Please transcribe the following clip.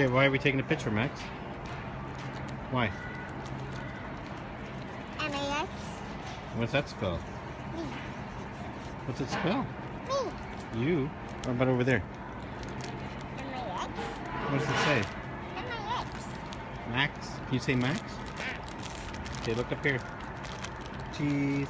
Okay, why are we taking a picture, Max? Why? M-A-X. What's that spell? Me. What's it spell? Me. You? What about over there? M-A-X. What does it say? M-A-X. Max? Can you say Max? Max? Okay, look up here. Cheese.